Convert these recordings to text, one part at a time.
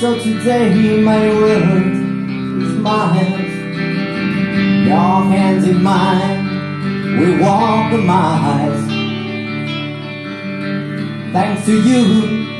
So today my world is mine Your hands in mine We walk the miles. Thanks to you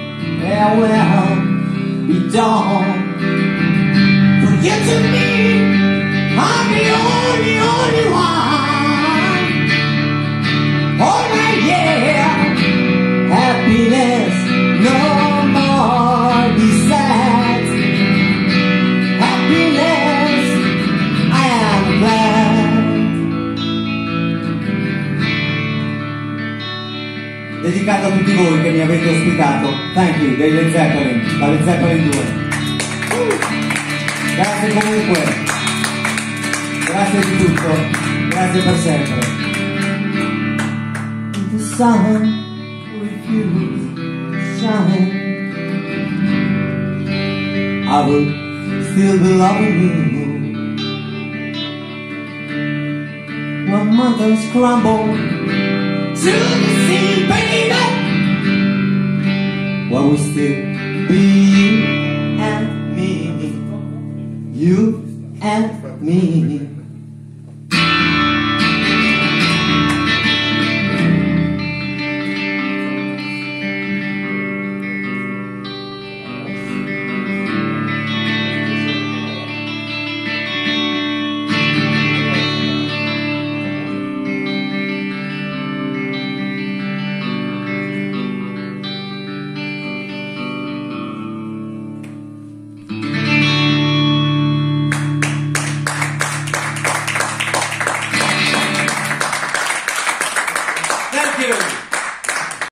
Dedicato a tutti voi che mi avete ospitato. Thank you, dei Led Zeppelin, da Led Zeppelin 2 Grazie comunque. Grazie di tutto. Grazie per sempre. The sun refuse to shine. I will still be loving you. When mountains crumble to the will still be you and me You and me